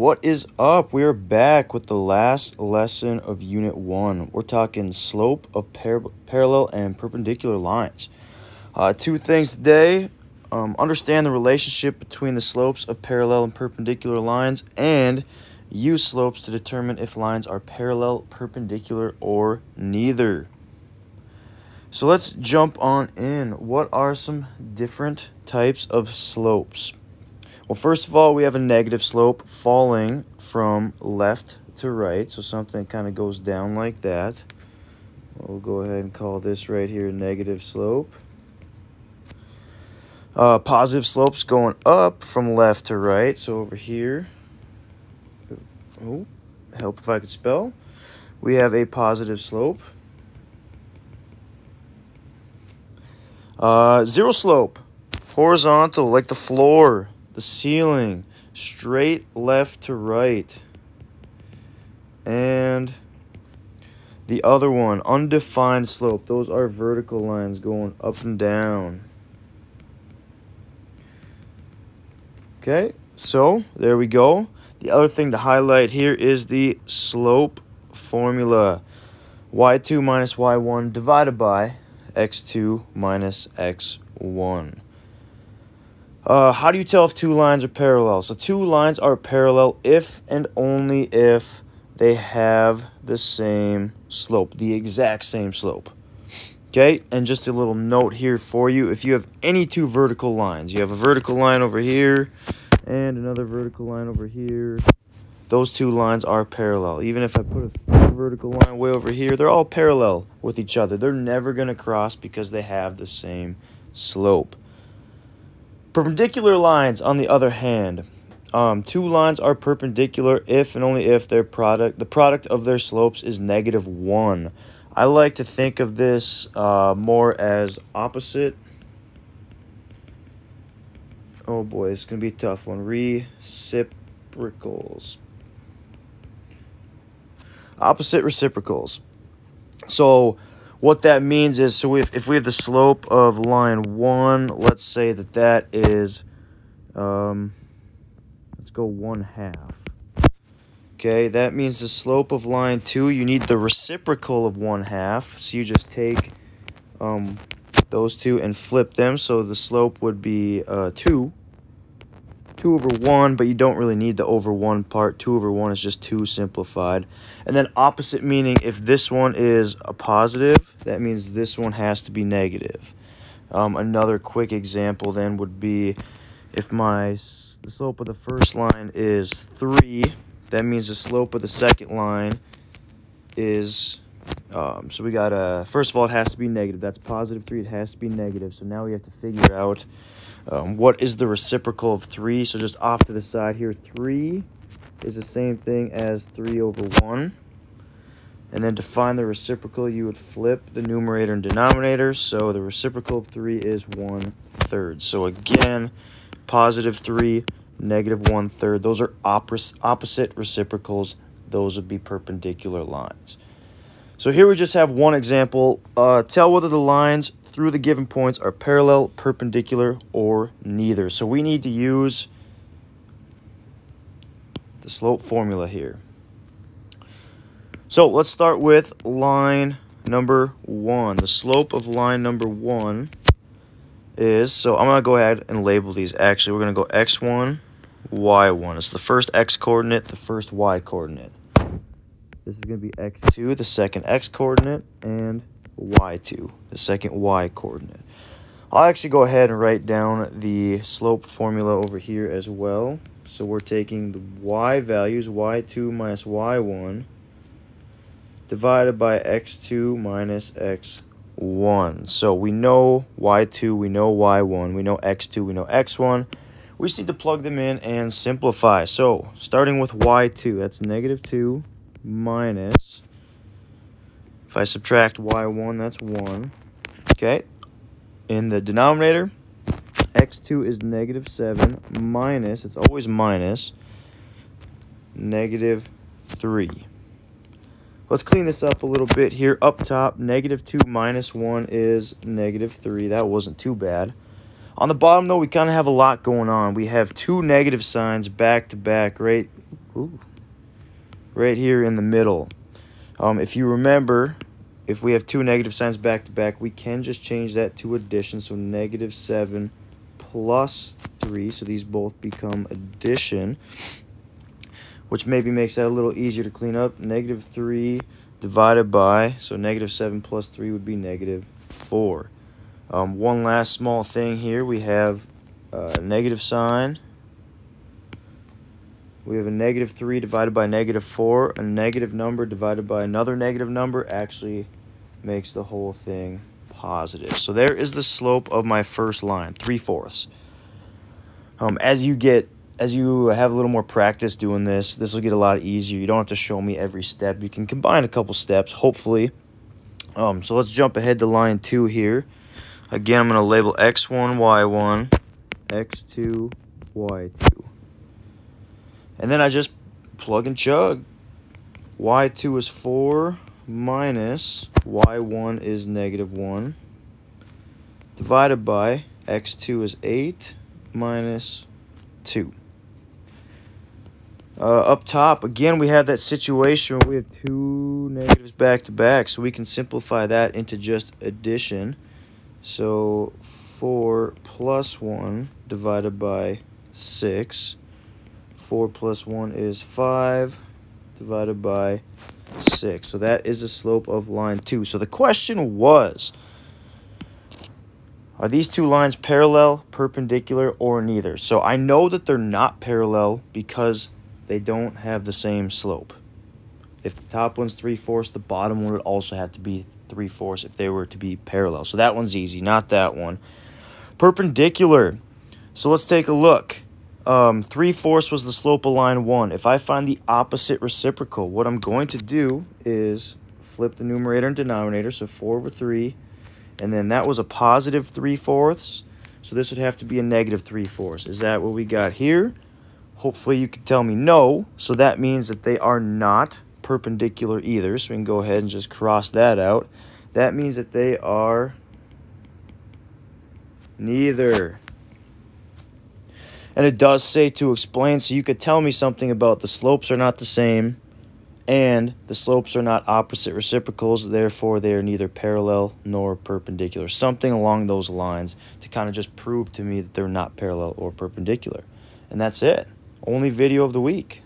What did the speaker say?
What is up? We are back with the last lesson of Unit 1. We're talking slope of par parallel and perpendicular lines. Uh, two things today. Um, understand the relationship between the slopes of parallel and perpendicular lines and use slopes to determine if lines are parallel, perpendicular, or neither. So let's jump on in. What are some different types of slopes? Well, first of all, we have a negative slope falling from left to right. So something kind of goes down like that. We'll go ahead and call this right here negative slope. Uh, positive slopes going up from left to right. So over here, oh, help if I could spell. We have a positive slope. Uh, zero slope, horizontal like the floor the ceiling, straight left to right. And the other one, undefined slope. Those are vertical lines going up and down. Okay, so there we go. The other thing to highlight here is the slope formula. y2 minus y1 divided by x2 minus x1. Uh, how do you tell if two lines are parallel? So two lines are parallel if and only if they have the same slope, the exact same slope. Okay, and just a little note here for you. If you have any two vertical lines, you have a vertical line over here and another vertical line over here, those two lines are parallel. Even if I put a vertical line way over here, they're all parallel with each other. They're never going to cross because they have the same slope. Perpendicular lines, on the other hand, um, two lines are perpendicular if and only if their product, the product of their slopes is negative 1. I like to think of this uh, more as opposite. Oh boy, it's going to be a tough one. Reciprocals. Opposite reciprocals. So what that means is, so if, if we have the slope of line 1, let's say that that is, um, let's go 1 half. Okay, that means the slope of line 2, you need the reciprocal of 1 half. So you just take um, those two and flip them. So the slope would be uh, 2. 2 over 1, but you don't really need the over 1 part. 2 over 1 is just 2 simplified. And then opposite meaning, if this one is a positive, that means this one has to be negative. Um, another quick example then would be if my the slope of the first line is 3, that means the slope of the second line is, um, so we got a, first of all, it has to be negative. That's positive 3, it has to be negative. So now we have to figure out um, what is the reciprocal of 3? So just off to the side here, 3 is the same thing as 3 over 1. And then to find the reciprocal, you would flip the numerator and denominator. So the reciprocal of 3 is 1 third. So again, positive 3, negative 1 third. Those are opposite reciprocals. Those would be perpendicular lines. So here we just have one example. Uh, tell whether the lines through the given points are parallel, perpendicular, or neither. So we need to use the slope formula here. So let's start with line number one. The slope of line number one is, so I'm going to go ahead and label these. Actually, we're going to go x1, y1. It's the first x coordinate, the first y coordinate. This is going to be x2, the second x coordinate, and y2, the second y coordinate. I'll actually go ahead and write down the slope formula over here as well. So we're taking the y values, y2 minus y1, divided by x2 minus x1. So we know y2, we know y1, we know x2, we know x1. We just need to plug them in and simplify. So starting with y2, that's negative 2 minus if I subtract y1, that's 1. Okay. In the denominator, x2 is negative 7 minus, it's always minus, negative 3. Let's clean this up a little bit here. Up top, negative 2 minus 1 is negative 3. That wasn't too bad. On the bottom, though, we kind of have a lot going on. We have two negative signs back to back, right, ooh, right here in the middle. Um, if you remember, if we have two negative signs back to back, we can just change that to addition. So negative 7 plus 3. So these both become addition, which maybe makes that a little easier to clean up. Negative 3 divided by, so negative 7 plus 3 would be negative 4. Um, one last small thing here. We have a negative sign. We have a negative 3 divided by negative 4. A negative number divided by another negative number actually makes the whole thing positive. So there is the slope of my first line, 3 fourths. Um, as you get as you have a little more practice doing this, this will get a lot easier. You don't have to show me every step. You can combine a couple steps, hopefully. Um, so let's jump ahead to line 2 here. Again, I'm going to label x1, y1, x2, y2. And then I just plug and chug. y2 is 4 minus y1 is negative 1 divided by x2 is 8 minus 2. Uh, up top, again, we have that situation where we have two negatives back to back, so we can simplify that into just addition. So 4 plus 1 divided by 6. 4 plus 1 is 5 divided by 6. So that is the slope of line 2. So the question was, are these two lines parallel, perpendicular, or neither? So I know that they're not parallel because they don't have the same slope. If the top one's 3 fourths, the bottom one would also have to be 3 fourths if they were to be parallel. So that one's easy, not that one. Perpendicular. So let's take a look. Um, 3 fourths was the slope of line 1. If I find the opposite reciprocal, what I'm going to do is flip the numerator and denominator, so 4 over 3 and then that was a positive 3 fourths. So this would have to be a negative 3 fourths. Is that what we got here? Hopefully you can tell me no. So that means that they are not perpendicular either. So we can go ahead and just cross that out. That means that they are neither. And it does say to explain, so you could tell me something about the slopes are not the same and the slopes are not opposite reciprocals, therefore they are neither parallel nor perpendicular. Something along those lines to kind of just prove to me that they're not parallel or perpendicular. And that's it. Only video of the week.